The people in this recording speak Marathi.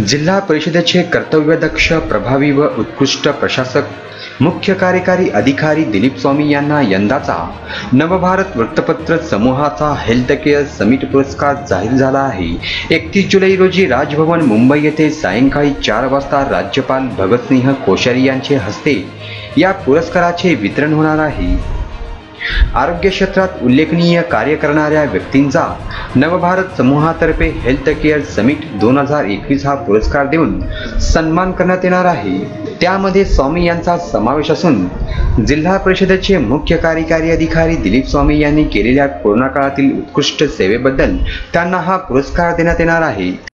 जिल्हा परिषदेचे कर्तव्यदक्ष प्रभावी व उत्कृष्ट प्रशासक मुख्य कार्यकारी अधिकारी दिलीप स्वामी यांना यंदाचा नवभारत वृत्तपत्र समूहाचा हेल्थ केअर समिट पुरस्कार जाहीर झाला आहे. एकतीस जुलै रोजी राजभवन मुंबई येथे सायंकाळी चार वाजता राज्यपाल भगतसिंह कोश्यारी यांचे हस्ते या पुरस्काराचे वितरण होणार आहे. आरोग्य क्षेत्रात उल्लेखनीय कार्य करणाऱ्या व्यक्तींचा नवभारत समूहातर्फे हेल्थ केअर समिट दोन हजार एकवीस हा पुरस्कार देऊन सन्मान करण्यात येणार आहे. त्यामध्ये स्वामी यांचा समावेश असून जिल्हा परिषदेचे मुख्य कार्यकारी अधिकारी दिलीप स्वामी यांनी केलेल्या कोरोना काळातील उत्कृष्ट सेवेबद्दल त्यांना हा पुरस्कार देण्यात येणार आहे.